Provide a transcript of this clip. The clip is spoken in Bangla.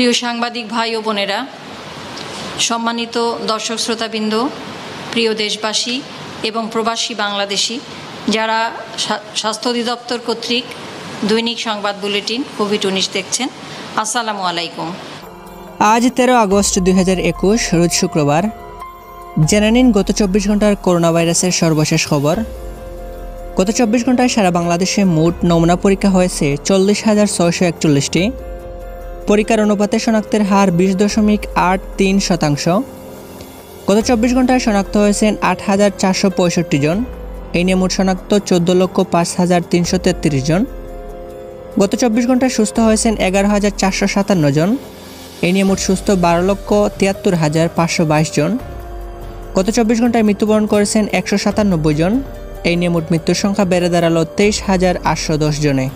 প্রিয় সাংবাদিক ভাই ও বোনেরা, সম্মানিত দর্শক শ্রোতাবৃন্দ, প্রিয় দেশবাসী এবং প্রবাসী বাংলাদেশি, যারা স্বাস্থ্য অধিদপ্তর কর্তৃক দৈনিক সংবাদ বুলেটিন কোভিড উনিশ দেখছেন, আসসালামু আলাইকুম। আজ তেরো আগস্ট দুই হাজার একুশ, রোজ শুক্রবার। জেনে নিন গত চব্বিশ ঘণ্টার করোনা ভাইরাসের সর্বশেষ খবর। গত চব্বিশ ঘন্টায় সারা বাংলাদেশে মোট নমুনা পরীক্ষা হয়েছে চল্লিশ হাজার ছয়শো একচল্লিশটি। পরীক্ষার অনুপাতে শনাক্তের হার বিশ দশমিক আট তিন শতাংশ। গত চব্বিশ ঘন্টায় শনাক্ত হয়েছেন আট হাজার চারশো পঁয়ষট্টি জন। এই নিয়ে মোট শনাক্ত চোদ্দ লক্ষ পাঁচ হাজার তিনশো তেত্রিশ জন। গত চব্বিশ ঘন্টায় সুস্থ হয়েছেন এগারো হাজার চারশো সাতান্ন জন। এই নিয়ে মোট সুস্থ বারো লক্ষ তিয়াত্তর হাজার পাঁচশো বাইশ জন। গত চব্বিশ ঘন্টায় মৃত্যুবরণ করেছেন একশো সাতানব্বই জন। এই নিয়ে মোট মৃত্যুর সংখ্যা বেড়ে দাঁড়াল তেইশ হাজার আটশো দশ জনে।